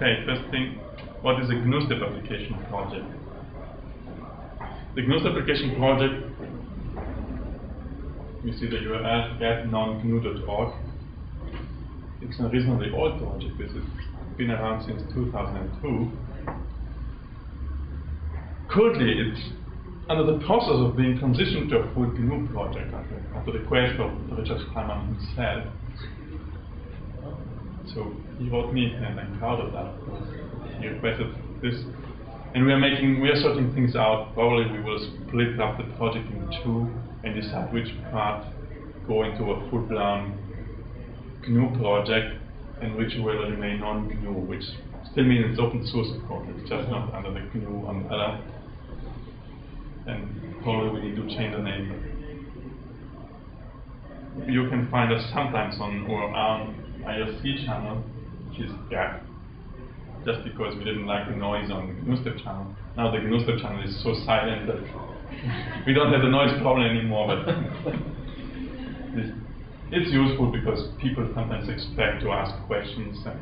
Okay, first thing, what is a GNU Step application project? The GNU Step application project, you see the URL get-non-gnu.org. It's a reasonably old project. This has been around since 2002. Currently, it's under the process of being transitioned to a full GNU project after, after the request of Richard Stallman himself. So he wrote me, and I'm proud of that he requested this. And we are making, we are sorting things out. Probably we will split up the project in two and decide which part go into a full-blown GNU project and which will remain non-GNU, which still means it's open source, of course. It's just not under the GNU umbrella and probably we need to change the name. You can find us sometimes on our own IRC channel, which is GAP, just because we didn't like the noise on the GNUSTEP channel. Now the GNUSTEP channel is so silent that we don't have the noise problem anymore, but it's useful because people sometimes expect to ask questions and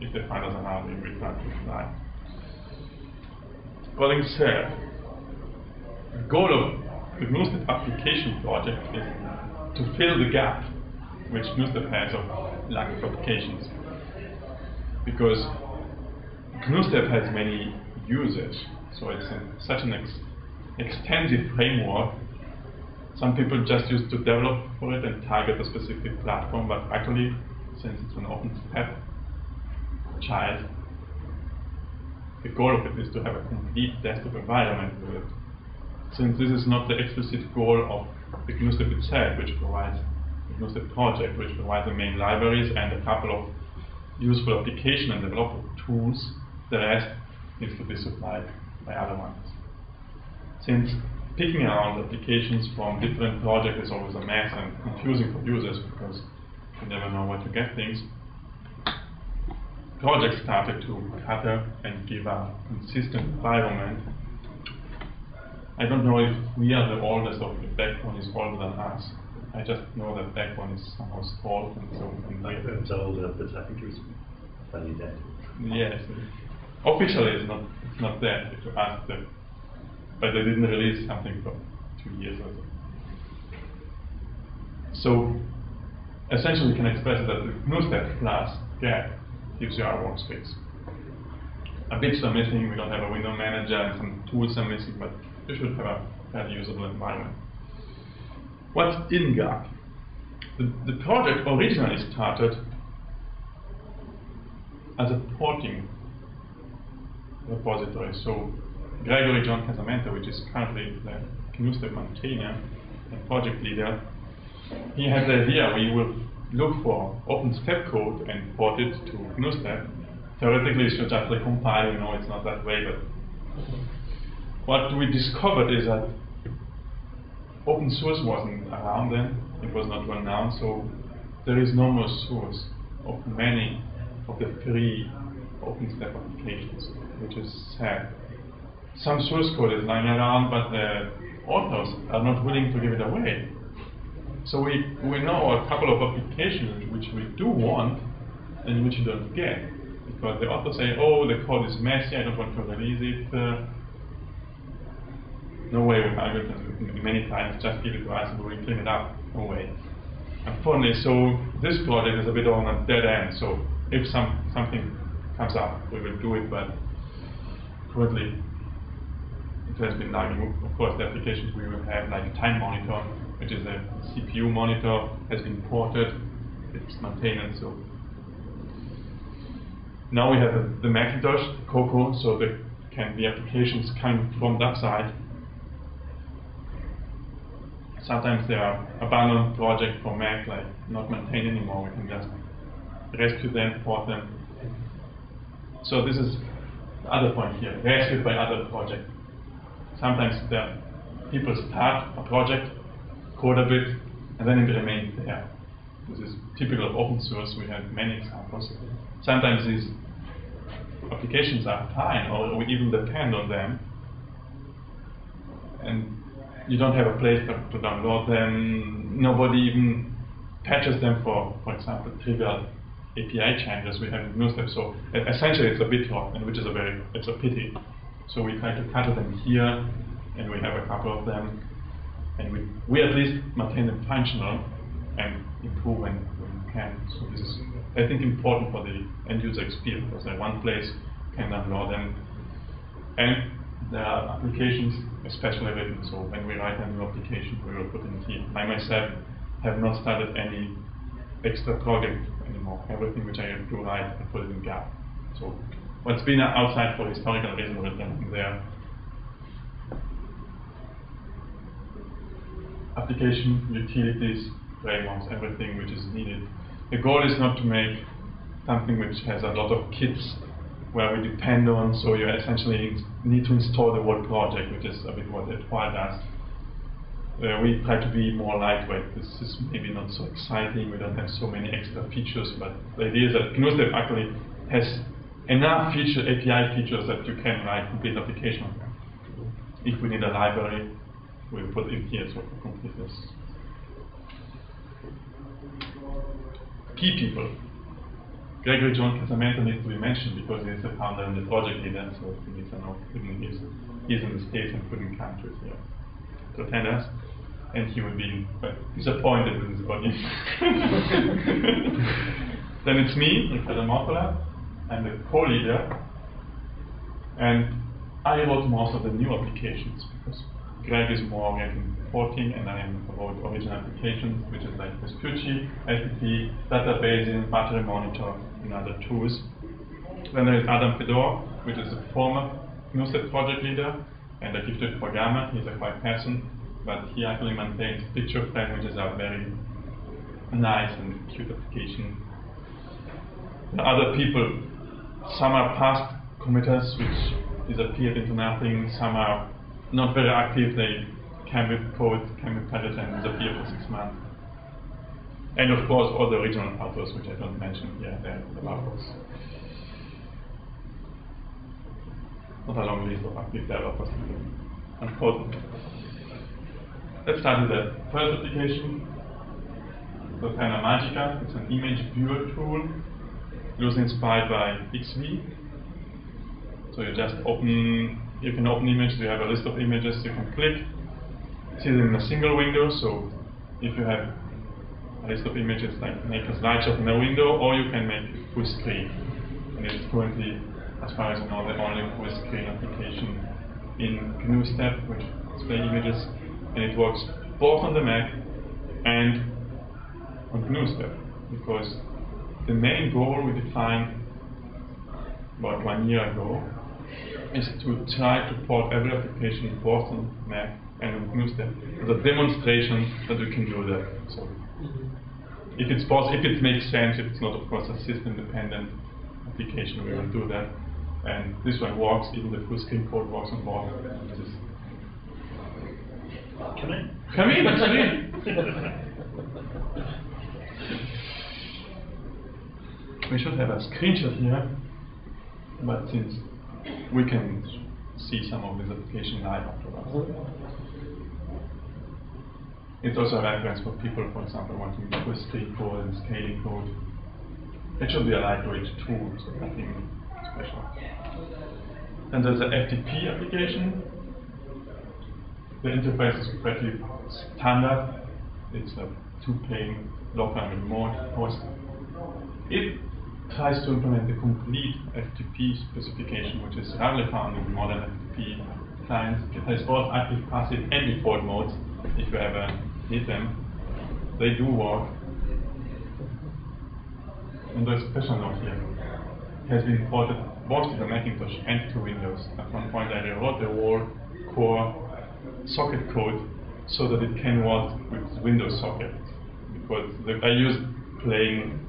if they find us around, we try to reply. Calling said, the goal of the GNUSTEP application project is to fill the gap which GNUSTEP has of lack of applications. Because GNUSTEP has many users, so it's a, such an ex extensive framework. Some people just use to develop for it and target a specific platform, but actually, since it's an open step child, the goal of it is to have a complete desktop environment with it since this is not the explicit goal of the GNUSTEP itself, which provides the project, which provides the main libraries and a couple of useful application and developer tools, the rest needs to be supplied by other ones. Since picking around applications from different projects is always a mess and confusing for users because you never know where to get things, projects started to cater and give a consistent environment I don't know if we are the oldest or the backbone is older than us. I just know that that one is somehow old and so. And it's older, but I think it was fairly dead. Yes, officially it's not it's not dead. If you ask them, but they didn't release something for two years or so. So essentially, we can express that the GNU plus get gives you our workspace. A bits are missing. We don't have a window manager, and some tools are missing, but you should have a fairly usable environment. What's in GAP? The, the project originally started as a porting repository. So Gregory John Casamento, which is currently the GNUSTEP maintainer and project leader, he had the idea we will look for OpenStep code and port it to GNUSTEP. Theoretically, it should just recompile, you know, it's not that way, but what we discovered is that open source wasn't around then, it was not well known, so there is no more source of many of the free OpenStep applications, which is sad. Some source code is lying around, but the authors are not willing to give it away. So we, we know a couple of applications which we do want and which we don't get. Because the authors say, oh, the code is messy, I don't want to release it. Uh, no way we argued many times, just give it to us, and we will clean it up. No way. Unfortunately, so this project is a bit on a dead end. So if some something comes up, we will do it, but currently it has been lagging. Of course, the applications we will have, like a Time Monitor, which is a CPU monitor, has been ported. It's maintained, so now we have the, the Macintosh, Cocoa, so there can be applications coming from that side sometimes they are abandoned project for Mac, like not maintained anymore. We can just rescue them, port them. So this is the other point here, rescued by other project. Sometimes the people start a project, code a bit, and then it remains there. This is typical of open source. We have many examples. Sometimes these applications are fine, or we even depend on them. And you don't have a place to, to download them. Nobody even patches them for, for example, trivial API changes we have in GNU So essentially, it's a BitTorrent, and which is a very it's a pity. So we try to cut them here, and we have a couple of them, and we we at least maintain them functional and improve when, we can. So this is I think important for the end user experience because one place can download them, and there are applications especially written. So when we write a new application, we will put in here. I myself have not started any extra project anymore. Everything which I to write, I put it in Gap. So what's been outside for historical reasons written there. Application, utilities, frameworks, everything which is needed. The goal is not to make something which has a lot of kits where we depend on, so you are essentially need to install the whole project, which is a bit what it does. Uh, we try to be more lightweight. This is maybe not so exciting. We don't have so many extra features, but the idea is that GNU actually has enough feature API features that you can write complete application. If we need a library, we'll put it here so for completeness. Key people. Gregory John Casamento needs to be mentioned because he's the founder and the project leader, so he needs to know he's, he's in the States and couldn't come to here to attend us and he would be disappointed with his audience. then it's me, Riccardo Mottola. I'm the co-leader, and I wrote most of the new applications because Greg is more oriented in porting, and I am about original applications, which is like Vespucci, LTP, databases, battery monitor, and other tools. Then there is Adam Fedor, which is a former GNUstep project leader and a gifted programmer. He's a quiet person but he actually maintains picture frame, which is a very nice and cute application. The other people, some are past committers which disappeared into nothing, some are not very active, they came with code, came with package and disappear for six months. And of course all the original authors which I don't mention here, they're the authors. Not a long list of active developers, unfortunately. Let's start with the first application, Laterna Magica. It's an image viewer tool, It was inspired by XV. So you just open, you can open image, you have a list of images you can click, them in a single window, so if you have list of images, like make a slideshow in a window, or you can make full screen. And it's currently, as far as I know, the only full screen application in GNUstep, which display images and it works both on the Mac and on GNUstep because the main goal we defined about one year ago is to try to port every application both on Mac and on GNUstep as a demonstration that we can do that. So mm-hmm. If it's possible, if it makes sense, if it's not of course a system dependent application, we will do that. And this one works, even the full screen code works on both. Come in. Come in, come in. we should have a screenshot here, but since we can see some of this application live afterwards. It's also a reference for people, for example, wanting screen code and scaling code. It should be a lightweight tool, so nothing special. And there's an FTP application, the interface is pretty standard. It's a two-pane local and remote host. It tries to implement the complete FTP specification, which is rarely found in modern FTP clients. It has both active, passive, and default modes, if you ever need them. They do work. And there's a special note here. It has been ported both to the Macintosh and to Windows. At one point I rewrote the whole core socket code so that it can work with Windows socket. Because the, I used plain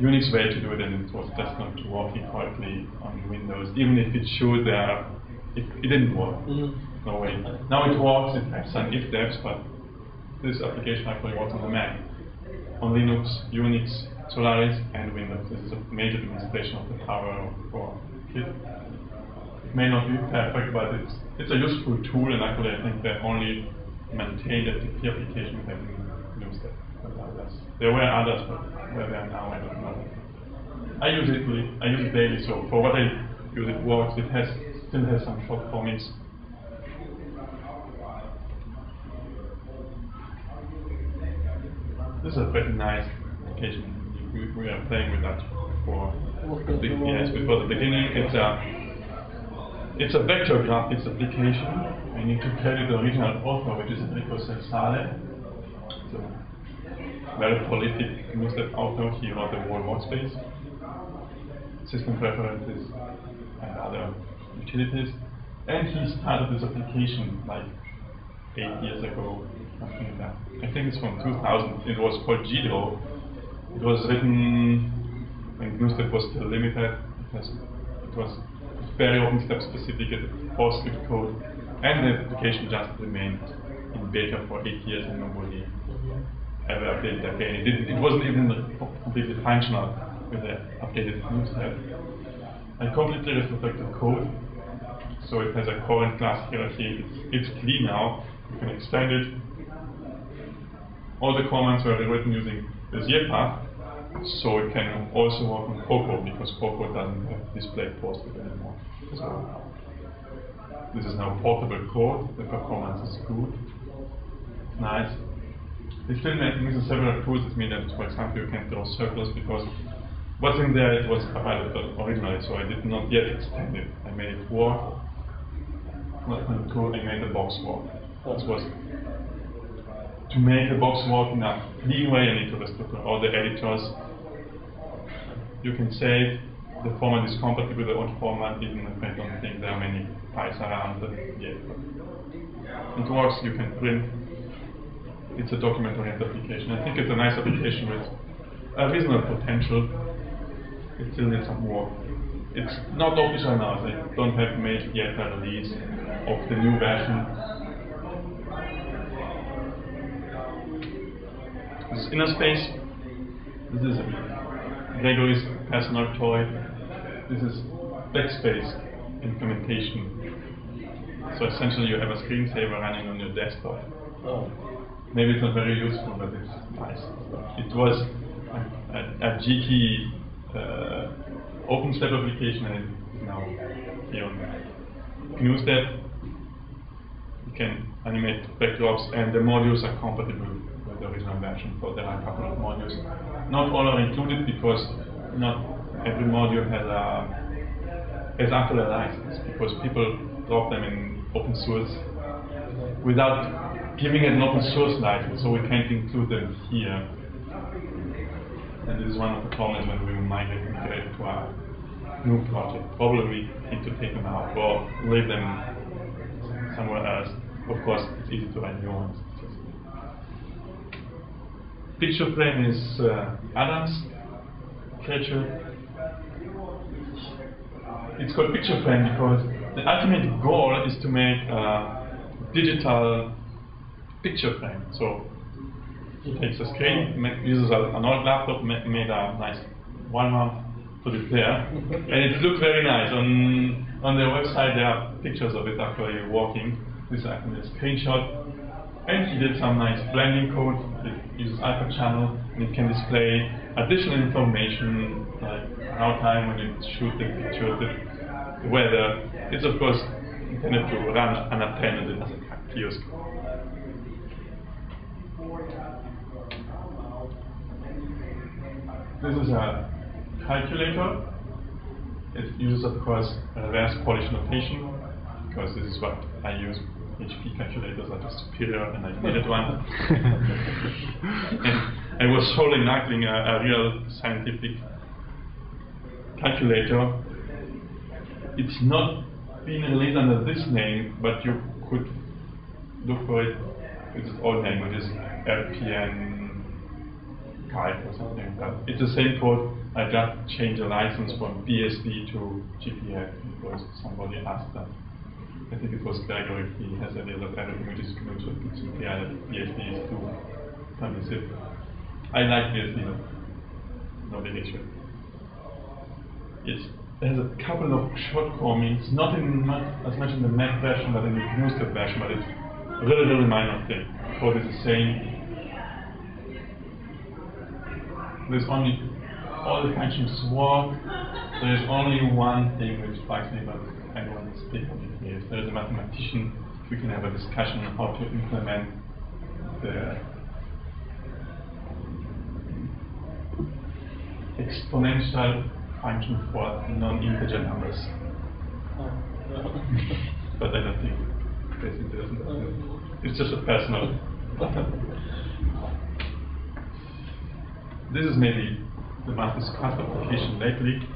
Unix way to do it and it was just not working correctly on Windows. Even if it should, uh, it, it didn't work. Mm -hmm. No way. Now it works, it has some if devs, but this application actually works on the Mac. On Linux, Unix, Solaris, and Windows. This is a major demonstration of the power of kit may not be perfect, but it's it's a useful tool, and actually I think they only maintained the TP application having used it. There were others, but where they are now, I don't know. I use it. I use it daily. So for what I use, it works. It has still has some shortcomings. This is a pretty nice application. We, we are playing with that for the, yes, before the beginning. It's a it's a vector graphics application. I need to tell you the original author, which is Enrico Sersale. It's a very prolific GNUstep author. He wrote the whole workspace, system preferences, and other utilities. And he started this application like eight years ago. I think it's from 2000. It was called GDO. It was written when GNUstep was still limited. It was, it was very OpenStep specific, it PostScript code, and the application just remained in beta for eight years and nobody ever updated it again. It, it wasn't even completely functional with the updated GNUstep. I completely refactored code, so it has a current class hierarchy. It's, it's clean now. You can extend it. All the commands were written using the Bezier path, so it can also work on Cocoa because Cocoa doesn't have display posted anymore. So this is now portable code. The performance is good. It's nice. They still a several tools. It means that, for example, you can draw circles because what's in there it was available originally, so I did not yet extend it. I made it work. Not cool. I made the box work. This was to make a box work in a clean way, I need to restructure all the editors. You can save the format is compatible with the old format, even if I don't think there are many files around yet. It works, you can print. It's a document-oriented application. I think it's a nice application with a reasonable potential. It still needs some work. It's not official now, they don't have made yet a release of the new version. This is InnerSpace. This is Gregory's personal toy. This is backspace implementation. So essentially you have a screensaver running on your desktop. Oh. Maybe it's not very useful, but it's nice. It was a, a, a GT uh, OpenStep application and it's now here on GNUstep. You can animate backdrops and the modules are compatible the original version, for couple of modules. Not all are included because not every module has a has actually a license because people drop them in open source without giving it an open source license, so we can't include them here. And this is one of the problems when we migrate, to a new project. Probably we need to take them out or leave them somewhere else. Of course, it's easy to write new ones picture frame is uh, Adam's creature. It's called picture frame because the ultimate goal is to make a digital picture frame. So he takes a screen, uses an old laptop, made a nice one mount, put it there, and it looks very nice. On on their website there are pictures of it actually walking. This is actually a screenshot and he did some nice blending code. It uses alpha channel and it can display additional information like how time when it shoots the picture, the, the weather. It's of course intended to run unattended as a kiosk. This is a calculator. It uses of course reverse Polish notation because this is what I use HP calculators are just superior, and I needed one. and I was solely knuckling a, a real scientific calculator. It's not been released under this name, but you could look for it with its old name, which is RPN Guide or something like that. It's the same code. I just changed the license from BSD to GPL because somebody asked that. I think it was Gregory, he has any other everything which is coming to yeah, BSD is too permissive. I like BSD, no, no big issue. Yes, there's a couple of shortcomings, not in as much in the Mac version, but in the GNUstep version, but it's a really, really minor thing. Code is the same. There's only all the functions work. There is only one thing which bugs me, but I don't speak on it here. If there is a mathematician, we can have a discussion on how to implement the exponential function for non-integer numbers. but I don't think that's interesting. It's just a personal. this is maybe the most discussed application lately.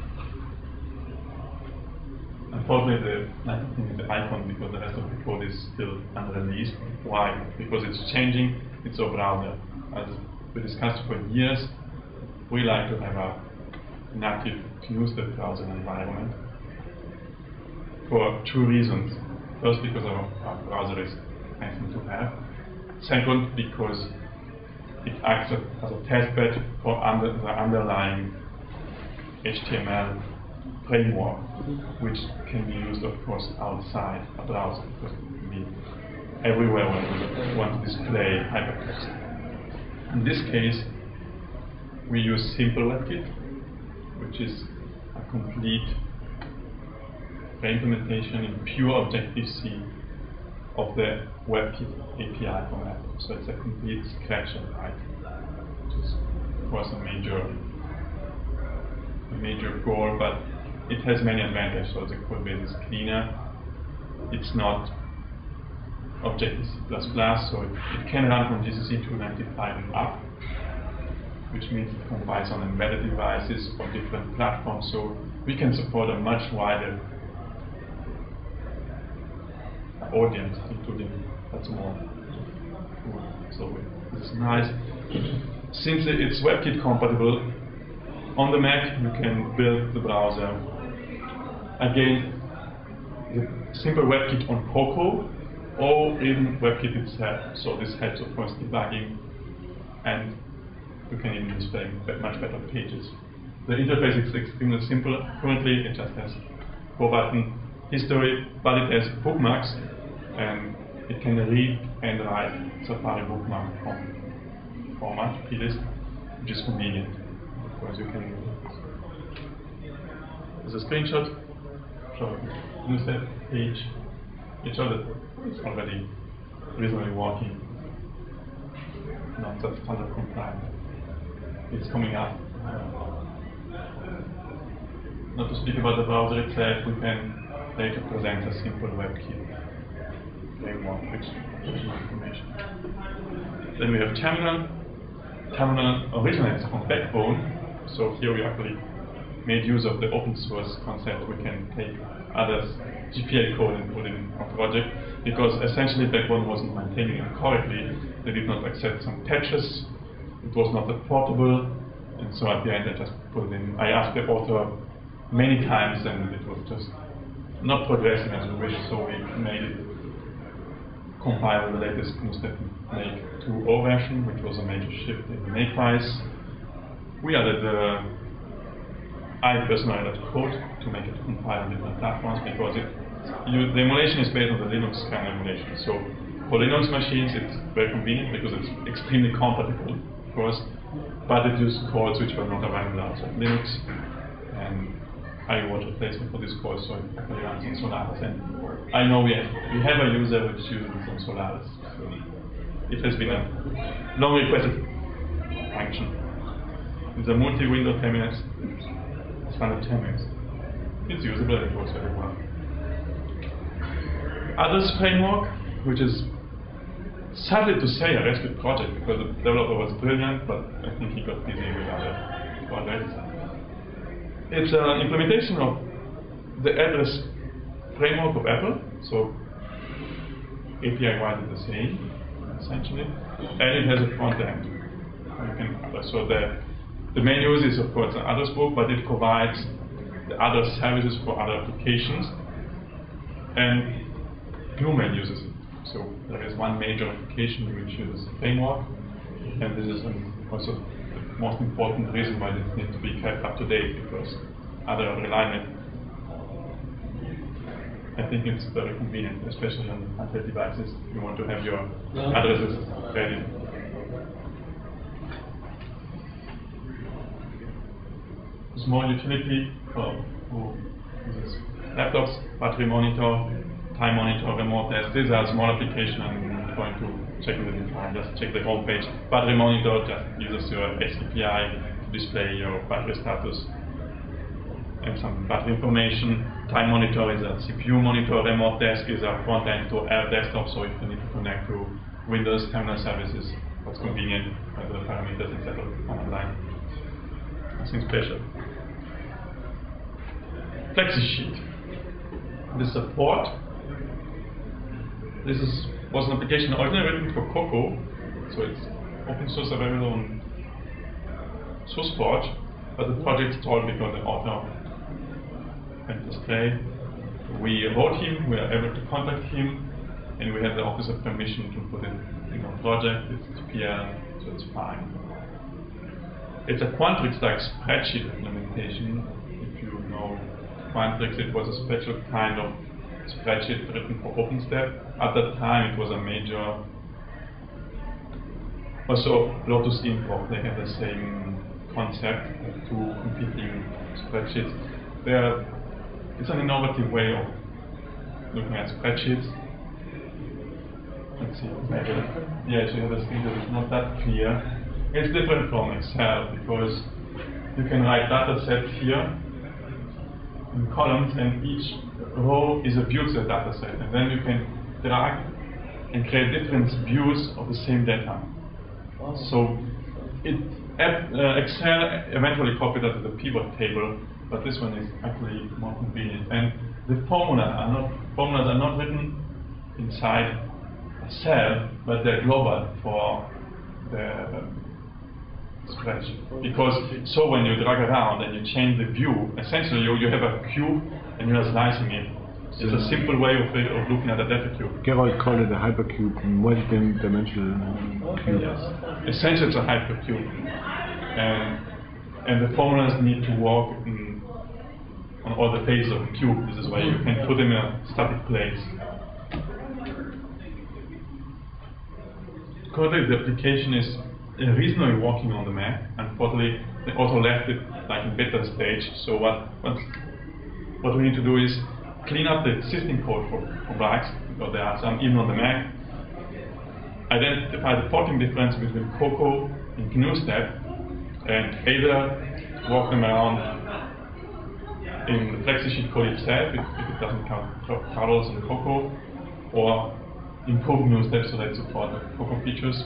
Unfortunately, the nice is the icon because the rest of the code is still unreleased. Why? Because it's changing its own browser. As we discussed for years, we like to have a native GNU browser environment for two reasons. First, because our, our browser is nice to have. Second, because it acts as a testbed for under the underlying HTML framework, which can be used, of course, outside a browser, because be everywhere when we want to display hypertext. In this case, we use Simple WebKit, which is a complete implementation in pure Objective-C of the WebKit API format. So it's a complete scratch right, which is of course a major a major goal, but it has many advantages. So the code base is cleaner. It's not Objective-C++, so it, it can run from GCC 295 and up, which means it compiles on embedded devices or different platforms. So we can support a much wider audience, including that's more. So it's nice. Since it's WebKit compatible, on the Mac you can build the browser. Again, the simple WebKit on Cocoa or even WebKit itself. So this helps, of course, debugging, and you can even display much better pages. The interface is extremely simple. Currently, it just has four button history, but it has bookmarks and it can read and write Safari bookmark from format, plist, which is convenient. Because you can there's a screenshot, newsletter page, it shows that it's already reasonably working. Not that standard compliant. It's coming up. Uh, not to speak about the browser itself, we can later present a simple WebKit framework which information. Then we have terminal. Terminal originates from Backbone, so here we actually made use of the open source concept. We can take others' GPL code and put it in our project because essentially Backbone wasn't maintaining it correctly. They did not accept some patches. It was not portable, and so at the end I just put it in. I asked the author many times, and it was just not progressing as we wish. so we made it compile the latest GNU Make 2.0 version, which was a major shift in Makewise. We added the I personally added code to make it compile on different platforms because it, you, the emulation is based on the Linux kernel emulation. So for Linux machines, it's very convenient because it's extremely compatible, of course, but it uses codes which were not available outside Linux. And I watch replacement for this course, so it actually runs Solaris. And I know we have, we have a user which uses this on Solaris. So it has been a long requested function. It's a multi-window terminus, standard terminus. It's usable works very well. Others framework, which is sadly to say a rescue project because the developer was brilliant, but I think he got busy with other projects it's an implementation of the address framework of Apple. So API-wise it's the same, essentially, and it has a front end. So the the main use is of course an address book, but it provides the other services for other applications, and GNU uses it. So there is one major application which uses framework, and this is also the most important reason why it needs to be kept up to date because other alignment. I think it's very convenient, especially on handheld devices. You want to have your addresses ready. Small utility for uses laptops, battery monitor, time monitor, remote test. These are small applications I'm going to check the file. Just check the home page. Battery monitor just uses your ACPI to display your battery status and some battery information. Time monitor is a CPU monitor. Remote desk is a front end to rdesktop, so if you need to connect to Windows terminal services, that's convenient. The parameters settle online. Nothing special. FlexiSheet. The support. This is, was an application originally written for Cocoa, so it's open source available on SourceForge, but the project stalled because the author went astray. We wrote him, we were able to contact him, and we had the Office of Permission to put it in our project. It's PL, so it's fine. It's a Quantrix-like spreadsheet implementation. If you know Quantrix, it was a special kind of spreadsheet written for OpenStep. At that time, it was a major. Also, Lotus Improv, they have the same concept two competing spreadsheets. They're, it's an innovative way of looking at spreadsheets. Let's see, maybe, yeah, so you have a screen that is not that clear. It's different from Excel because you can write data sets here in columns and each row is a view to the data set and then you can drag and create different views of the same data. So it, uh, Excel eventually copied that to the pivot table, but this one is actually more convenient. And the formula are not, formulas are not written inside a cell, but they're global for the spreadsheet. Because so when you drag around and you change the view, essentially you, you have a cube and you're slicing it. It's a simple way of, of looking at a data cube. Gerold called it a hypercube, multi-dimensional cube. Yes. Essentially it's a hypercube. And, and the formulas need to work in, on all the faces of the cube. This is why you can put them in a static place. Currently the application is reasonably working on the Mac. Unfortunately, they also left it like in beta stage. So what what, what we need to do is clean up the existing code for, for because there are some even on the Mac. Identify the porting difference between Cocoa and GNU-Step, and either work them around in the FlexiSheet code itself, if, if it doesn't count totals and Cocoa, or improve GNU-Step so that it supports the Cocoa features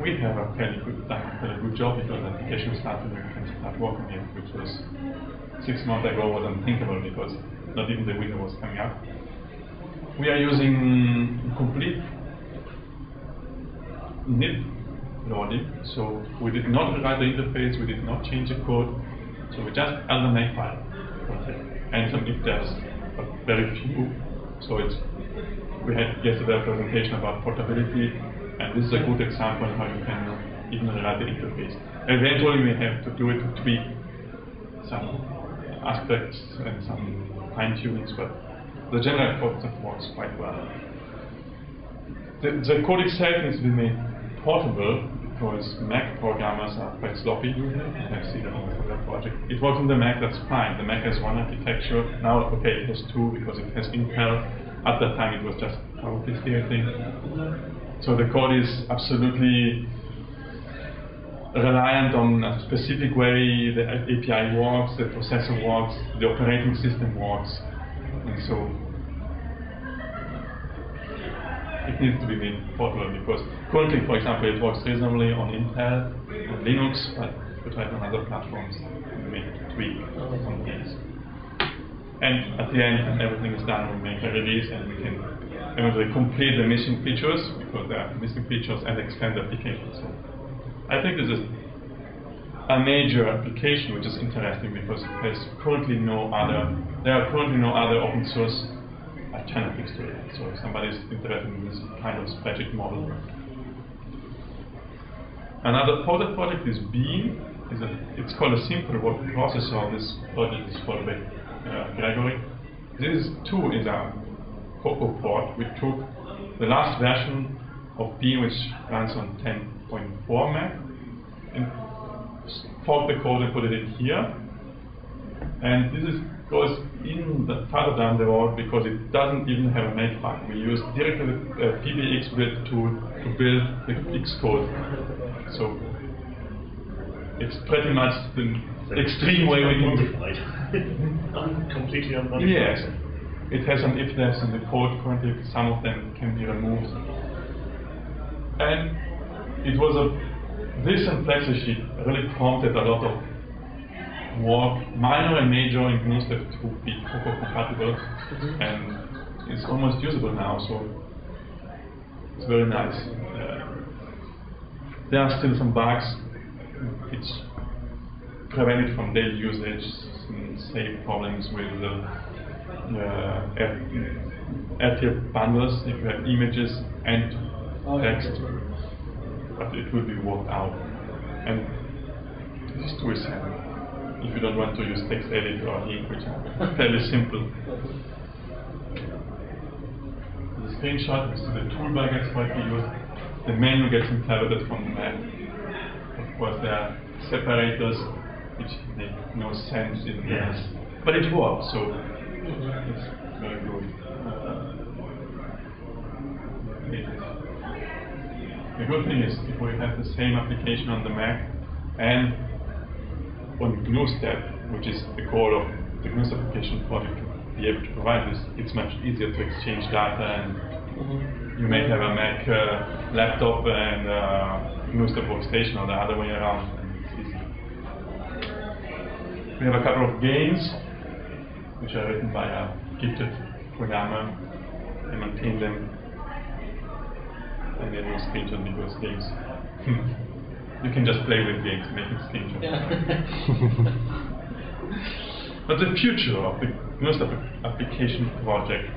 we have a fairly good a fairly good job. Because the application started we can start working it, which was six months ago was unthinkable because not even the window was coming up. We are using complete nib loading, so we did not rewrite the interface, we did not change the code, so we just add the makefile and some if there's very few. So it's we had yesterday a presentation about portability and this is a good example how you can uh, even rewrite the interface. Eventually we have to do it to tweak some aspects and some fine tunings, but the general concept works quite well. The, the code itself needs to be made portable because Mac programmers are quite sloppy. I've seen it on the project. It works on the Mac, that's fine. The Mac has one architecture. Now, okay, it has two because it has Intel. At that time, it was just probably thing. So the code is absolutely reliant on a specific way the API works, the processor works, the operating system works, and so it needs to be made portable because currently, for example, it works reasonably on Intel, on Linux, but you try it on other platforms, you may tweak some things. And at the end, everything is done, we make a release and we can eventually complete the missing features because there are missing features and extend the application. So I think this is a major application which is interesting because there's currently no other there are currently no other open source alternatives to it. So if somebody is interested in this kind of spreadsheet model. Another product project is Bean. A, it's called a simple word processor. This project is by uh, Gregory. This too is a Cocoa port. We took the last version of Bean, which runs on 10.4 Mac, and fork the code and put it in here. And this is goes in the, further down the road because it doesn't even have a makefile. We use directly the uh, PBX build tool to build the Xcode. So it's pretty much the extreme way we can do Un- completely unmodified. Yes. It has some if-thens in the code currently, some of them can be removed. And it was a, this and FlexiSheet really prompted a lot of work, minor and major in GNU to be Cocoa compatible, and it's almost usable now, so it's very nice. Uh, there are still some bugs which prevent it from daily usage, some save problems with the uh, RTF bundles if you have images and text, but it will be worked out. And this tool is handy if you don't want to use text edit or ink, which are fairly simple. The screenshot, so the toolbar gets widely used. The menu gets inherited from the Mac. Of course, there are separators which make no sense in Yes. this, but it works, so the good thing is if we have the same application on the Mac and on GNU Step, which is the core of the GNU application project to be able to provide this, it's much easier to exchange data and you may have a Mac uh, laptop and uh, GNU Step workstation or the other way around. We have a couple of games which are written by uh, a gifted programmer and maintain them. And then we'll screenshot because games. you can just play with games, make it screenshot. But the future of the most application project,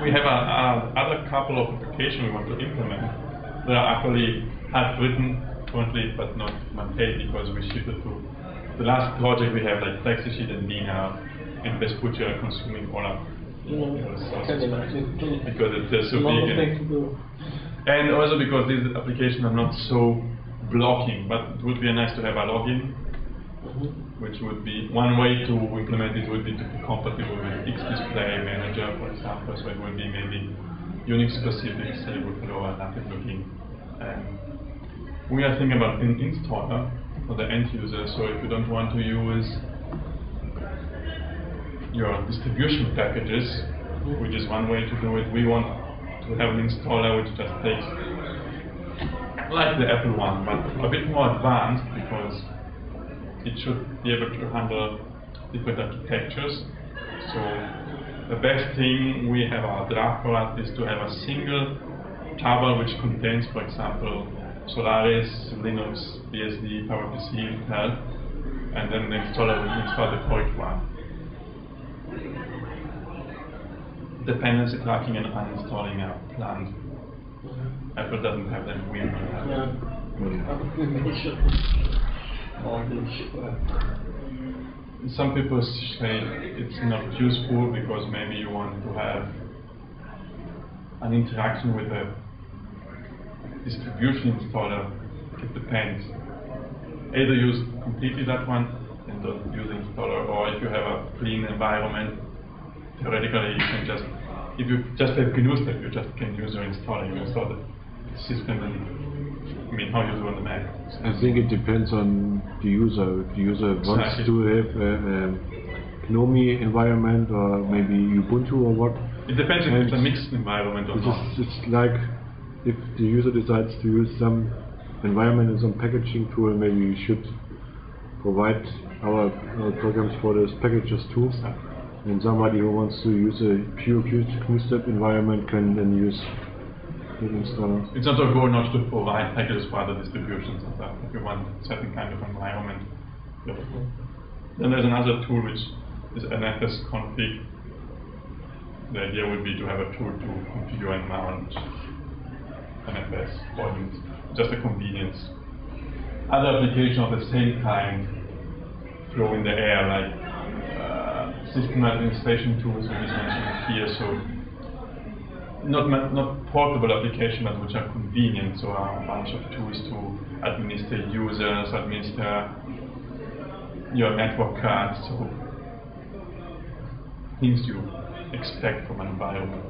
we have a, a other couple of applications we want to implement. They are actually half written currently, but not maintained because we shifted to the last project we have like FlexiSheet and Dina and Vespucci are consuming all our resources because it's uh, so big. And, and also because these applications are not so blocking, but it would be nice to have a login which would be one way to implement it would be to be compatible with Xdisplay Manager, for example. So it would be maybe Unix specific, say with lower native looking. And we are thinking about an installer for the end user. So if you don't want to use your distribution packages, which is one way to do it, we want to have an installer which just takes like the Apple one, but a bit more advanced because it should be able to handle different architectures. So the best thing we have our draft that is to have a single table which contains, for example, Solaris, Linux, BSD, PowerPC, Intel, and then the installer will install the correct one. Dependency tracking and uninstalling are planned. Apple doesn't have them, we don't have them. Some people say it's not useful because maybe you want to have an interaction with a distribution installer. It depends. Either use completely that one and don't use the installer, or if you have a clean environment, theoretically you can just, if you just have GNU step, you just can use your installer, you install the system and I mean, how you do on the Mac. I think it depends on the user. If the user wants Exactly. to have a, a GNOME environment or maybe Ubuntu or what. It depends if it's a mixed environment or It's, not. it's like if the user decides to use some environment and some packaging tool, maybe you should provide our, our programs for those packages too. And somebody who wants to use a pure Qt QStep environment can then use the installer. It's not our goal not to provide packages for other distributions. If you want a certain kind of environment. Then there's another tool which is NFS config. The idea would be to have a tool to configure and mount NFS volumes, just a convenience. Other applications of the same kind flow in the air, like uh, system administration tools, which is mentioned here. So not not portable applications, but which are convenient. So a bunch of tools to administer users, administer your network cards, so things you expect from an environment.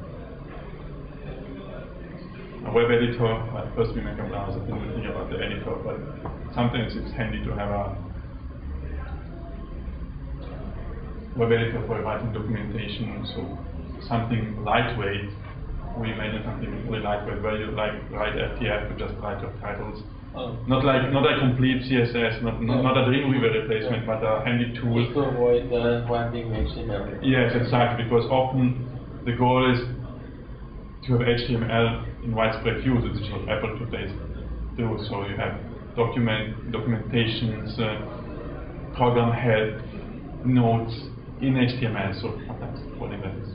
A web editor, well, first we make a browser, then we think about the editor, but sometimes it's handy to have a web editor for writing documentation, so something lightweight. We imagine something really lightweight where you like write FTF, you just write your titles. Oh. Not like not a complete CSS, not not, not a Dreamweaver replacement, but a handy tool. Just to avoid the winding HTML. Yes, exactly, because often the goal is to have HTML in widespread use, which is what Apple today's do. So you have document documentations, uh, program head, notes in HTML. So sometimes coding that is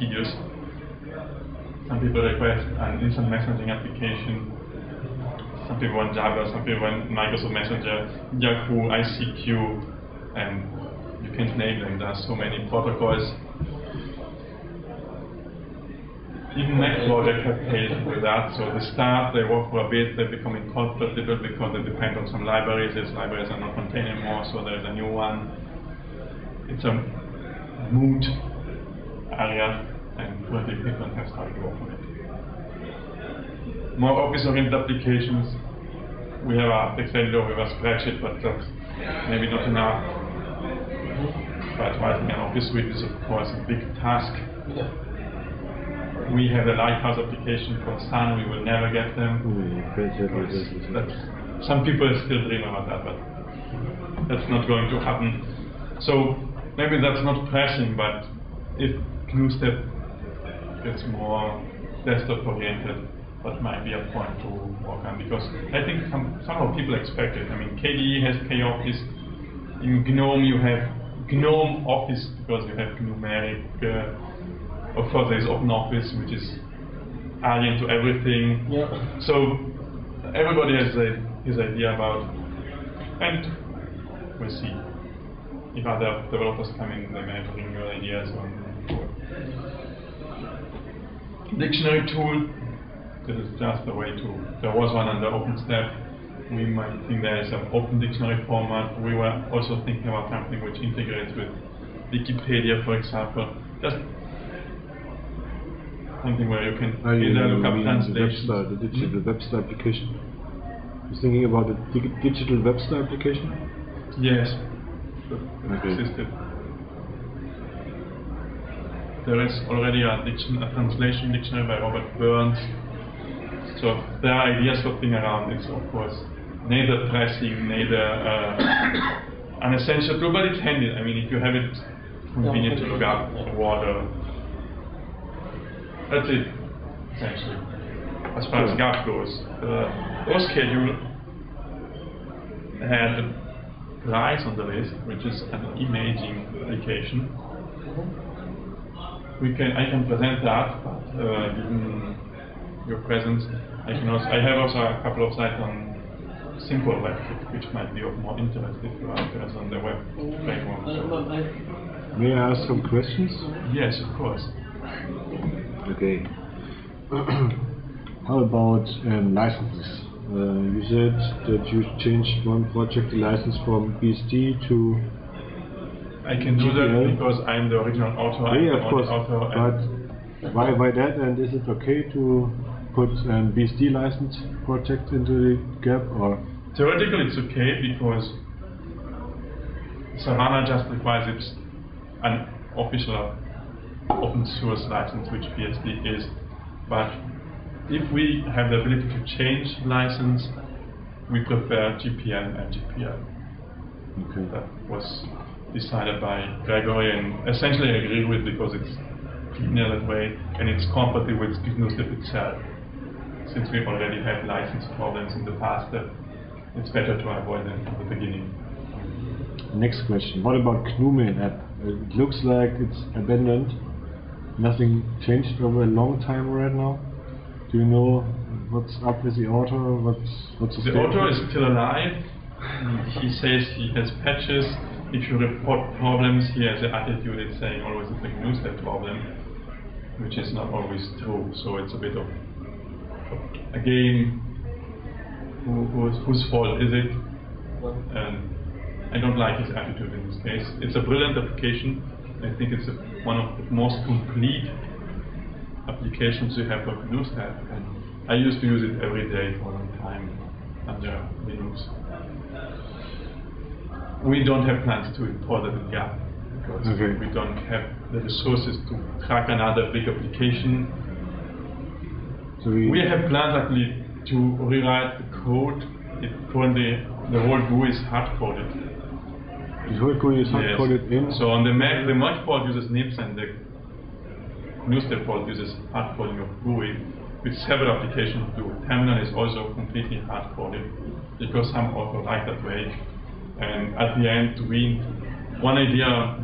tedious. Some people request an instant messaging application. Some people want Jabber, some people want Microsoft Messenger, Yahoo, ICQ, and you can't name them. There are so many protocols. Even Mac projects have failed with that. So the start, they work for a bit, they become incompatible because they depend on some libraries. These libraries are not contained anymore, so there's a new one. It's a moot area, and currently people have started to work on it. More office-oriented applications, we have a editor, we have a spreadsheet, but that's maybe not enough. But writing an office suite is of course a big task. Yeah. We have a Lighthouse application for Sun, we will never get them. Mm, basically, Because this is- that's, some people still dream about that, but that's not going to happen. So maybe that's not pressing, but if GNUstep gets more desktop oriented, that might be a point to work on because I think some, somehow people expect it. I mean, KDE has KOffice. In GNOME you have GNOME Office because you have Gnumeric. Uh, of course, there is OpenOffice, which is alien to everything. Yeah. So everybody has a, his idea about, and we'll see. If other developers come in, they may bring new ideas on. Dictionary tool. This is just a way to. There was one under OpenStep. We might think there is an open dictionary format. We were also thinking about something which integrates with Wikipedia, for example. Just something where you can Are you either look up mean the translations. Webster, the digital Webster application? You're thinking about the dig- digital Webster application? Yes. That Okay. existed. There is already a, diction, a translation dictionary by Robert Burns. So there are ideas floating around. It's of course neither pressing, neither uh, an essential tool, but it's handy. I mean, if you have it convenient to look up Yeah. water. That's it, essentially. As far as Sure. GAP goes, the O schedule had PRICE on the list, which is an imaging application. We can I can present that, but uh, given your presence, I can also I have also a couple of slides on simple WebKit, which might be of more interest if you are interested on the web framework. Uh, So- May I ask some questions? Yes, of course. Okay. How about um, licenses? Uh, you said that you changed one project license from BSD to I can do that GPL? because I'm the original author. Yeah, of course. But why why that? And is it okay to put an BSD license project into the GAP or? Theoretically, it's okay because Savannah just requires it an official open source license, which BSD is. But if we have the ability to change license, we prefer GPL and GPL. Okay. That was decided by Gregory and essentially I agree with because it's cleaner that way and it's compatible with GNUstep itself. Since we already had license problems in the past, that it's better to avoid them from the beginning. Next question. What about GNUMail.app? It looks like it's abandoned. Nothing changed over a long time right now. Do you know what's up with the author? What's what's the, The author is still alive. He says he has patches. If you report problems, he has an attitude it's saying always it's a GNUstep problem. which is not always true. So it's a bit of again, who, whose, whose fault is it? And I don't like his attitude in this case. It's a brilliant application. I think it's a, one of the most complete applications you have for GNUstep, and I used to use it every day for a long time under Linux. We don't have plans to import it in GAP because Okay. we don't have the resources to track another big application. So we, We have plans actually to rewrite the code. It currently the whole GUI is hard coded. The whole GUI is hard Yes. coded in. So on the Mac, the Merge port uses NIBs and the GNUstep port uses hard coding of GUI, which several applications do. Terminal is also completely hard coded because some also like that way. And at the end, we one idea,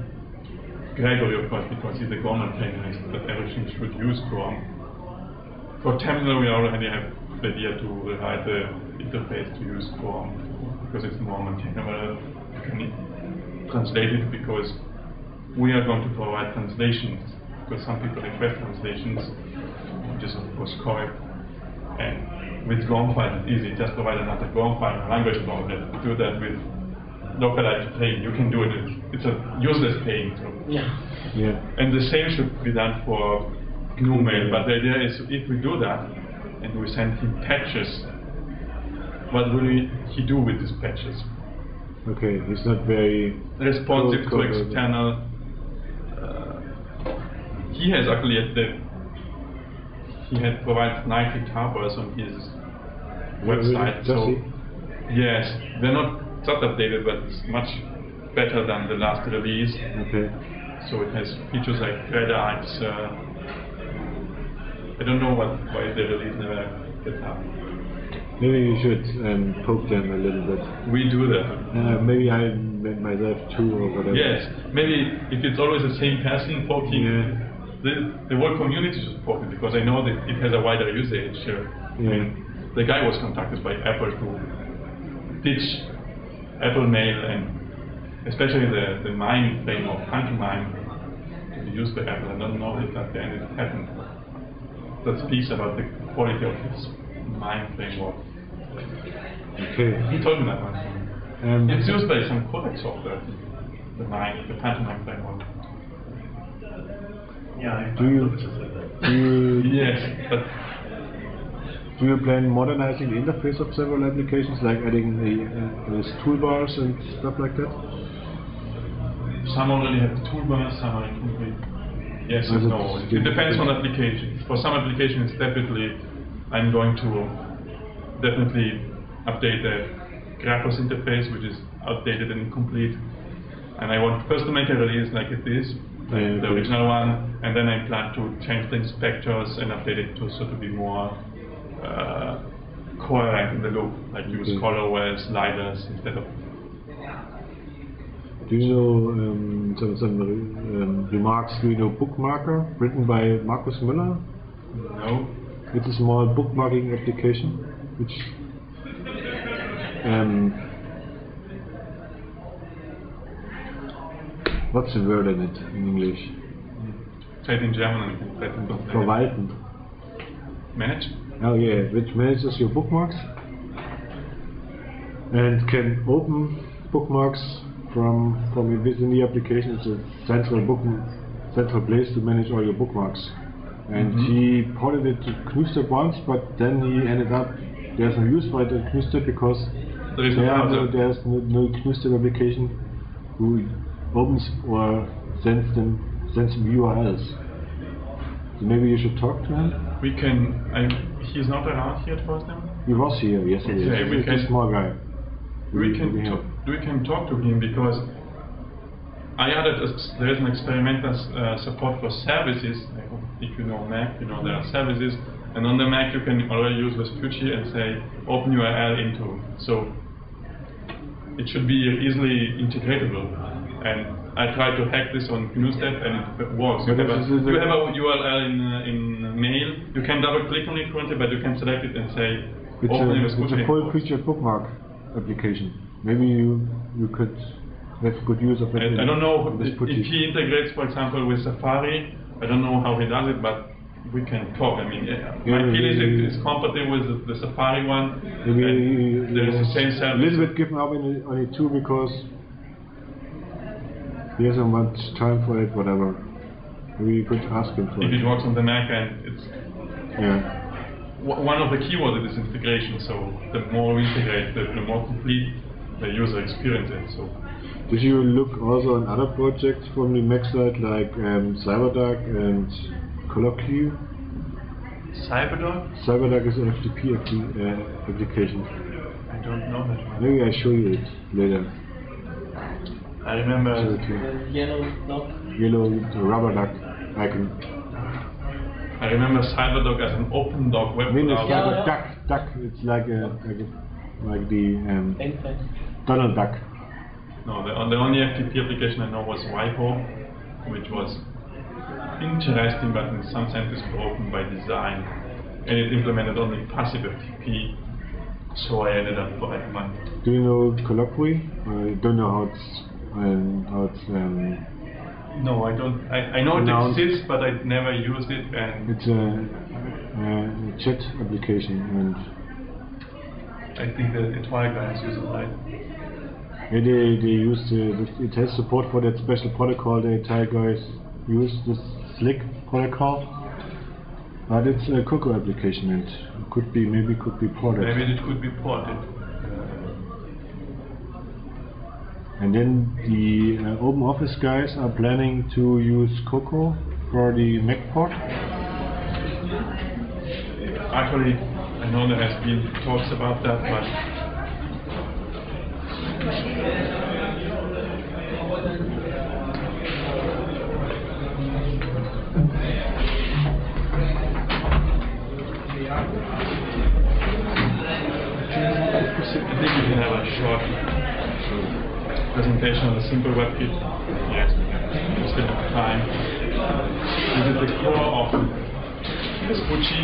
Gregory of course, because he's the Gorm maintainer, is that everything should use Gorm. For terminal, we already have the idea to rewrite the interface to use Gorm because it's more maintainable. You can translate it because we are going to provide translations because some people request translations, which is of course correct. And with Gorm files, it's easy. Just provide another Gorm file, a language format. Do that with localized pain. You can do it. It's, it's a useless pain. So Yeah. Yeah. and the same should be done for GNU Mail. But the idea is if we do that and we send him patches, what will he, he do with these patches? Okay, it's not very Responsive to external. Uh, he has actually at the he had provided 90 tarbers on his Really? website. So yes, they're not that updated, but it's much better than the last release. Okay. So it has features like red eyes. Uh, I don't know what why the release never gets up. Maybe you should um, poke them a little bit. We do that. Uh, maybe I made myself too or whatever. Yes, maybe if it's always the same person poking, Yeah. the, the whole community should poke it because I know that it has a wider usage. Uh, I mean, the guy was contacted by Apple to teach Apple Mail and especially the, the mime frame of pantomime to be used by Apple. I don't know if at the end it happened. That speaks about the quality of his mime framework. Okay. He told me that once. Um, It's used by some codec software, the mime, the pantomime framework. Yeah, I Do you- looked at that. do you Yes, but do you plan modernizing the interface of several applications, like adding the uh, these toolbars and stuff like that? some already have toolbars, some are incomplete. Yes and it no. It depends on application. For some applications, definitely, I'm going to definitely update the Graphos interface, which is outdated and incomplete. And I want first to make a release like it is, like Yeah, the okay. original one, and then I plan to change the inspectors and update it to sort of be more uh, coherent in the look, like use Okay. colorway sliders instead of Do you know um, some some um, remarks? Do you know Bookmarker, written by Markus Müller? no. It's a small bookmarking application, which um, what's the word in it in English? Say it in German and say in both Verwalten. Manage? Oh yeah, which manages your bookmarks and can open bookmarks from from within the application. It's a central book central place to manage all your bookmarks. And Mhm. he ported it to GNUstep once, but then he ended up there's no use for the at GNUstep because There is there no, there's no, no GNUstep application who opens or sends them sends him URLs. So maybe you should talk to him. We can. I, he's not around here at FOSDEM. He was here yesterday. Okay, we He's a can- small guy. We can. yeah. To, we can talk to him because I added a, there is an experimental uh, support for services. If you know Mac, you know there are services, and on the Mac you can already use Vespucci and say open URL into. So it should be easily integratable. And I tried to hack this on GNUstep and it works. You have, a, this is a- you have a URL in, uh, in mail. You can double click on it currently, but you can select it and say It's open a, Vespucci. it's a full-featured bookmark application. Maybe you you could have good use of it. I, I don't know if he integrates, for example, with Safari I don't know how he does it, but we can talk. I mean, yeah, Yeah, my feeling is is compatible with the, the Safari one. Maybe and there is the same a little bit given up on it, on it too because he hasn't much time for it, whatever. We could ask him for If it it. works on the Mac and it's Yeah. one of the keywords is integration. So the more we integrate, the, the more complete the user experience is. So Did you look also on other projects from the Mac side like um, CyberDuck and Colloquy? CyberDog, CyberDuck is an FTP uh, application. I don't know that one. Maybe I show you it later. I remember. Show it to you. The yellow dot. Yellow rubber duck icon. I remember CyberDog as an OpenDoc web I mean, it's browser. like a duck. Duck. It's like a like, a, like the um, Donald Duck. No, the, the only FTP application I know was WIPO, which was interesting, but in some sense is broken by design, and it implemented only passive FTP. So I ended up buying one. Do you know Colloquy? I don't know how it's um, how it's um, No, I don't. I, I know it exists, but I never used it, and it's a, a chat application and I think that the Twilight guys use it, right? yeah, they they use the, it has support for that special protocol the Thai guys use this SILC protocol. But it's a Cocoa application and could be maybe could be ported. Maybe it could be ported. And then the uh, Open Office guys are planning to use Cocoa for the Mac port. Actually, I know there has been talks about that, but have a short presentation on the simple WebKit. Yes, we still have time. This is the core of Vespucci.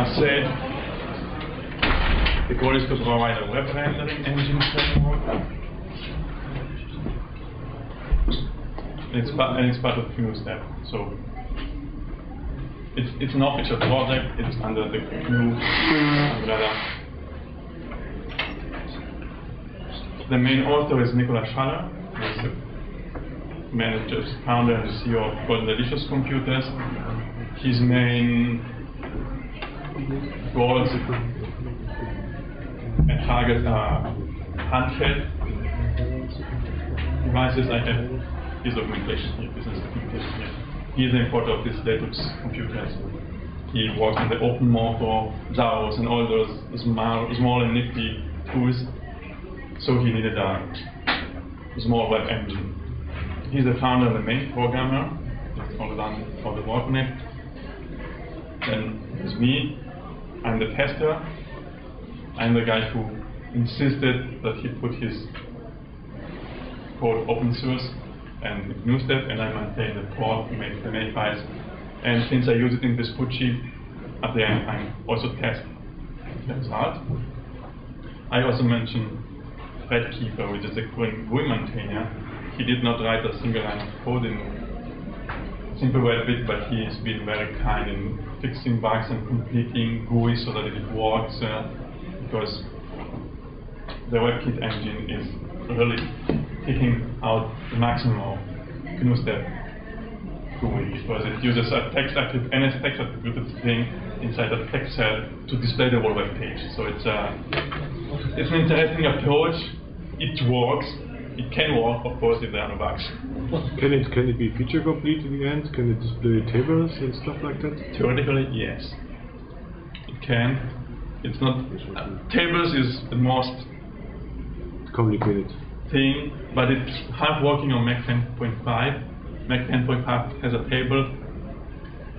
As said, the goal is to provide a web rendering engine framework. It's part, and it's part of the GNUstep. So it's, it's an official project. It's under the GNU umbrella. The main author is Nikolaus Schaller, who's the manager, founder, and CEO of Golden Delicious Computers. His main goals and targets are handheld devices. I have his documentation here, business documentation here. He is the importer of these Linux computers. He works on the Open Motor, Zaurus, and all those small, small and nifty tools. So he needed a small web engine. He's the founder and the main programmer. He's all done all the it. Then there's me. I'm the tester. I'm the guy who insisted that he put his code open source and used it, and I maintain the port, make the make files. And since I use it in Vespucci, at the end I also test the result. I also mentioned Kiefer, which is a GUI GUI maintainer. He did not write a single line of code in Simple WebKit, but he has been very kind in fixing bugs and completing GUI so that it works, uh, because the WebKit engine is really taking out the maximum of GNUstep GUI, because it uses a text attribute, NS text attributed thing inside a text cell to display the whole web page. So it's a it's an interesting approach. It works. It can work, of course, if there are no bugs. Can it can it be feature complete in the end? Can it display tables and stuff like that? Theoretically, yes. It can. It's not. Uh, tables is the most Complicated. thing, but it's half working on Mac 10.5. Mac 10.5 has a table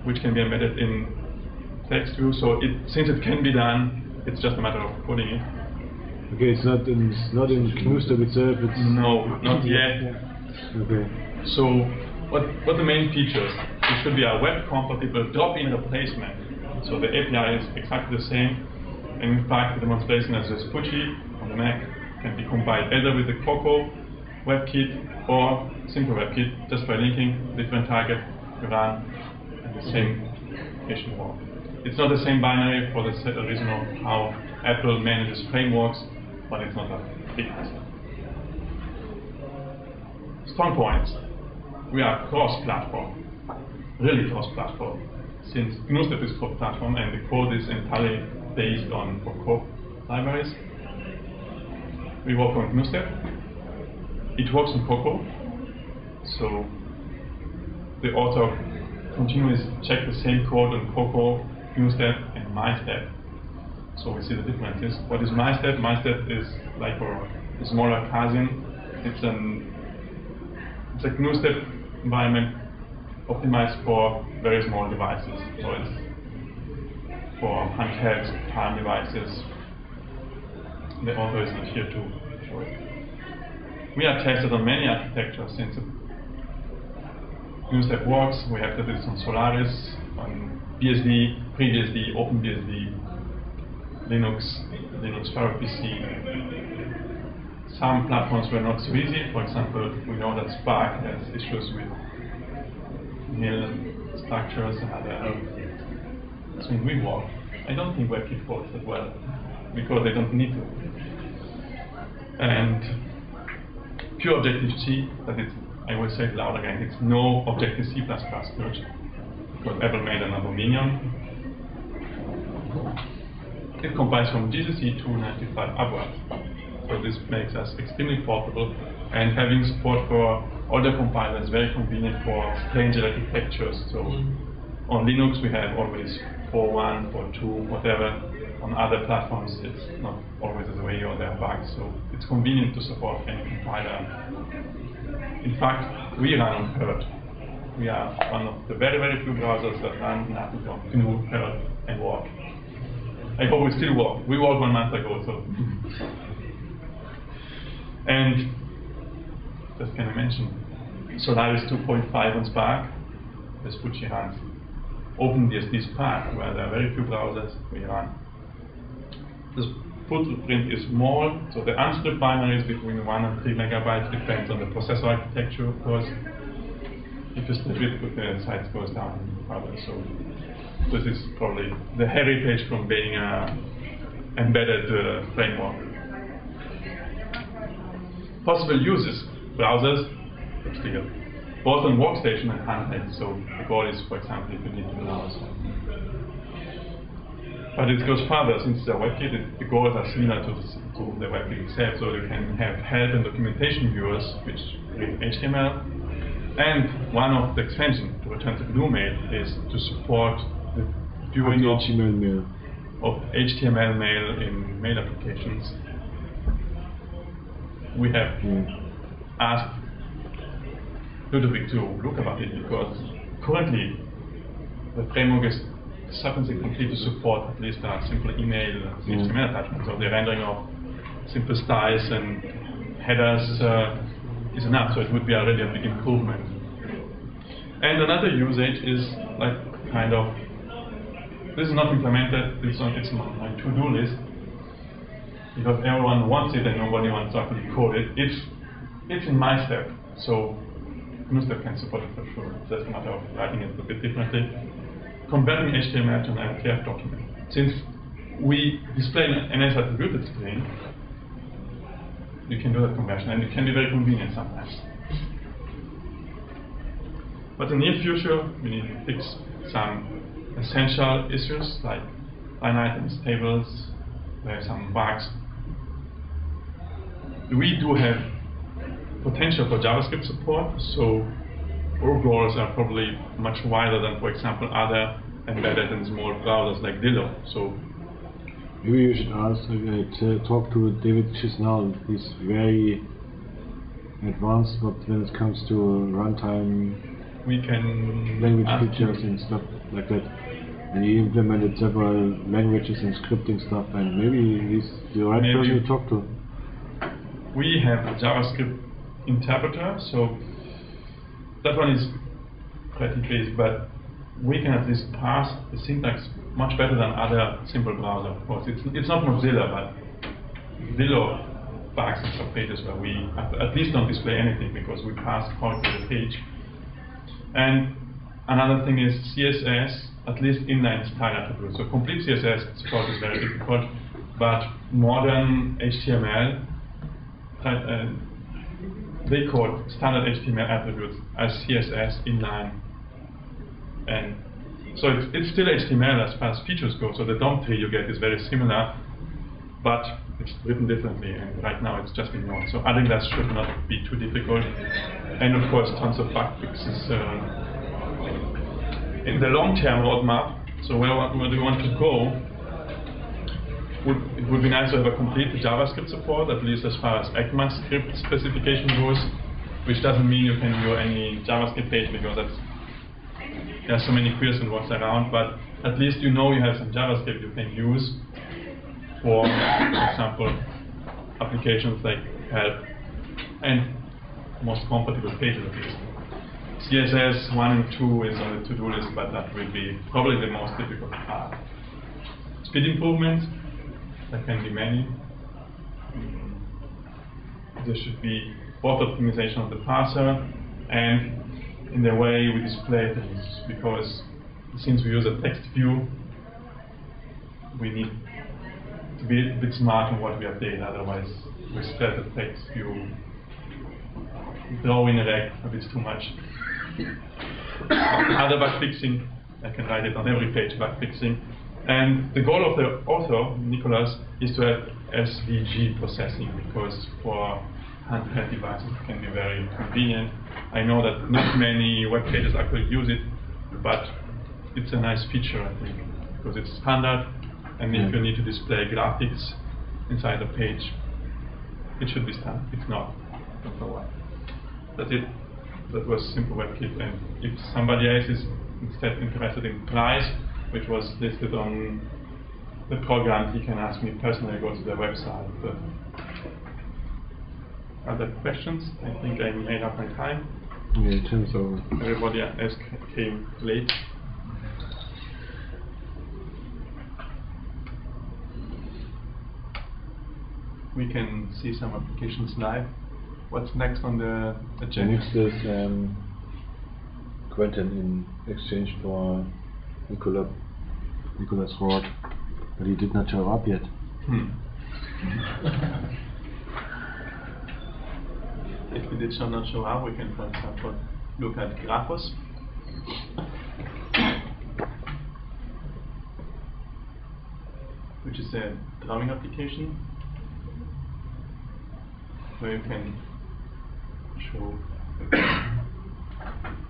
which can be embedded in text view. So it since it can be done, it's just a matter of coding it. Okay, it's not in it's not in GNUstep itself. It's No, not yet. okay. So what, what the main features? It should be a web compatible drop-in replacement. So the API is exactly the same. And in fact, the demonstration as Vespucci on the Mac can be compiled either with the Cocoa WebKit or simple WebKit just by linking different target, run the same application. It's not the same binary for the reason of how Apple manages frameworks, but it's not a big hassle. Strong points. We are cross-platform, really cross-platform. Since GNU is cross-platform and the code is entirely based on Cocoa libraries, we work on GNU It works on Cocoa, so the author continuously check the same code on Cocoa, GNU and MyStep. So we see the differences. What is MyStep? MyStep is like a smaller cousin. It's an it's a GNU environment optimized for very small devices. So it's for handhelds, palm devices. The author is not here to show it. We have tested on many architectures since GNU works. We have tested on Solaris, on BSD, FreeBSD, OpenBSD, Linux, Linux PowerPC, some platforms were not so easy. For example, we know that SPARC has issues with nil structures and other so in WeWalk. I don't think WebKit works as well because they don't need to. And pure Objective-C, that is, I will say it loud again, it's no Objective-C++ merge because Apple made an aluminium. It compiles from GCC 295 upwards. So this makes us extremely portable and having support for other compilers very convenient for strange architectures. So mm. on Linux we have always 4.1, 4.2, whatever. On other platforms it's not always the way or there are bugs. So it's convenient to support any compiler. In fact, we run on Perl. We are one of the very, very few browsers that run native on GNU, Perl, and work. I hope we still walk. We worked one month ago, so And just can I mention, Solaris 2.5 on SPARC, Vespucci runs OpenBSD SPARC, where there are very few browsers we run. This footprint is small, so the unscript binary is between 1 and 3 megabytes, depends on the processor architecture, of course. If you strip it, the size goes down further. So this is probably the heritage from being an embedded uh, framework possible uses, browsers, both on workstation and handheld. So the goal is, for example, if you need to browse. But it goes further, since the WebKit, it, the goals are similar to, to the WebKit itself, so you can have help and documentation viewers, which read HTML. And one of the extensions to return to GNU mail is to support of, HTML mail. of HTML mail in mail applications we have asked Ludovic to look about it because currently the framework is sufficiently complete to support at least a simple email HTML mm. attachment. So the rendering of simple styles and headers uh, is enough, so it would be already a big improvement. And another usage is like kind of this is not implemented, this on, it's my to-do list, because everyone wants it and nobody wants to actually code it. It's it's in MyStep, so GNUstep can support it for sure. It's just a matter of writing it a bit differently. Converting HTML to an RTF document. Since we display an NS attributed string, you can do that conversion, and it can be very convenient sometimes. But in the near future, we need to fix some essential issues like line items, tables, there are some bugs we do have potential for JavaScript support, so our goals are probably much wider than, for example, other embedded and small browsers like Dillo. So maybe you should ask uh, to talk to David Chisnall. He's very advanced, but when it comes to runtime, we can language features and stuff like that. And he implemented several languages and scripting stuff, and maybe he's the right maybe person to talk to we have a JavaScript interpreter, so that one is pretty basic, but we can at least parse the syntax much better than other simple browser. Of course, it's, it's not Mozilla, but Dillo bugs in some pages where we at, at least don't display anything because we pass point to the page. And another thing is CSS, at least inline style attributes. So complete CSS support is very difficult, but modern HTML, uh, they code standard HTML attributes as CSS inline. And so it's, it's still HTML as far as features go. So the DOM tree you get is very similar, but it's written differently. And right now it's just ignored. So adding that should not be too difficult. And of course, tons of bug fixes. Uh, in the long-term roadmap, so where, where do we want to go, would, it would be nice to have a complete JavaScript support, at least as far as ECMAScript specification goes, which doesn't mean you can do any JavaScript page because that's, there are so many queries and what's around, but at least you know you have some JavaScript you can use for, for example, applications like help and most compatible pages at least. CSS 1 and 2 is on the to-do list, but that will be probably the most difficult part. Speed improvements, there can be many. Mm. There should be both optimization of the parser and in the way we display things, because since we use a text view, we need to be a bit smart on what we update, otherwise we spread the text view, draw in a rect a bit too much. Other bug fixing, I can write it on every page, bug fixing. And the goal of the author, Nicholas, is to have SVG processing because for handheld devices it can be very convenient. I know that not many web pages actually use it, but it's a nice feature, I think, because it's standard, and if you need to display graphics inside a page, it should be standard. If not, I don't know why. That's it that was simple WebKit. And if somebody else is instead interested in PRICE, which was listed on the program, he can ask me personally, go to the website. But other questions? I think I made up my time. Yeah, ten so. Everybody else came late. We can see some applications live. What's next on the agenda? Next is um, Quentin in exchange for Nicola, Nicholas Roard, but he did not show up yet. Hmm. if he did so not show up, we can, for example, look at Graphos. which is a drawing application where you can show.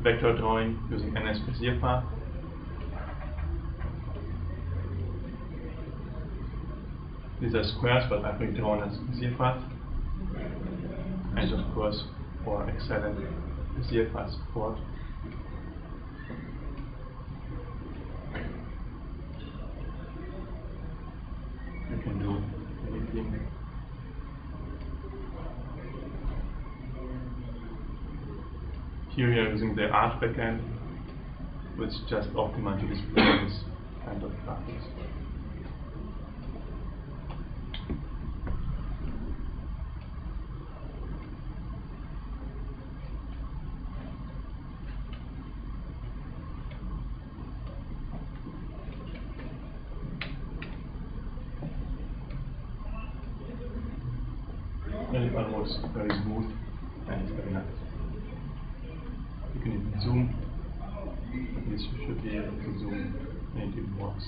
Vector drawing using NS Bezier These are squares, but I've been drawn as Bezier And of course, for excellent Bezier support, Here we are using the Art backend, which just optimizes this kind of graphics. And it was very smooth and it's very nice you can even zoom. At least you should be able to zoom native blocks.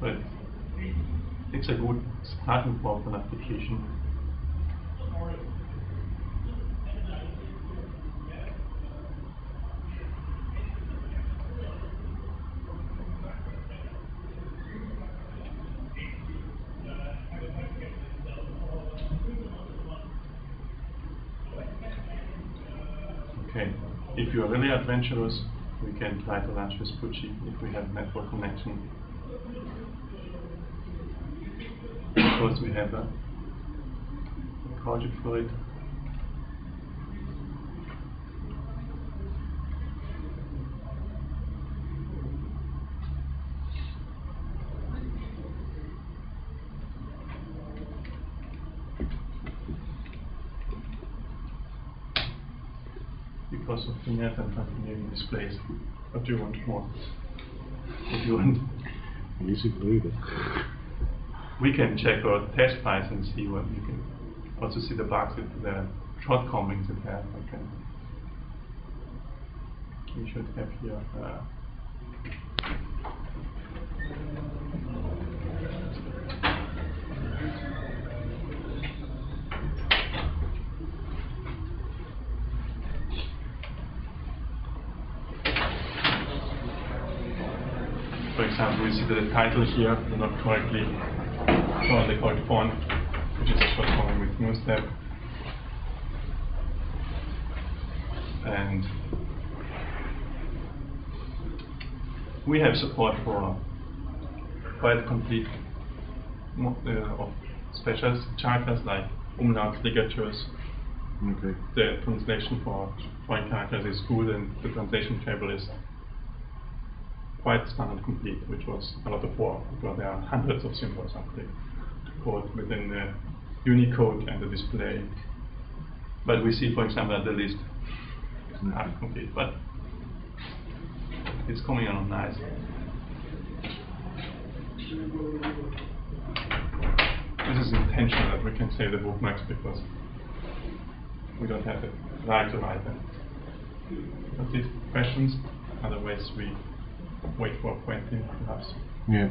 But it's a good starting an application. if you are really adventurous, we can try to launch Vespucci if we have network connection. Of course, we have a project for it. Because of FINEF and continuity displays. What do you want more? What do you want? Music Lube. We can check our test files and see what we can also see the bugs with the shortcomings it has. Okay. We should have here. Uh, for example, we see that the title here not correctly shown the correct font, which is a with GNUstep. And we have support for quite complete uh, of special characters like umlaut ligatures. Okay. The translation for foreign characters is good, and the translation table is quite standard complete, which was a lot of work because there are hundreds of symbols of the code within the Unicode and the display. But we see, for example, that the list is not complete, but it's coming along nice. This is intentional that we can save the bookmarks because we don't have the right to write them. But these Questions? Otherwise, we wait for Quentin, perhaps. Yeah.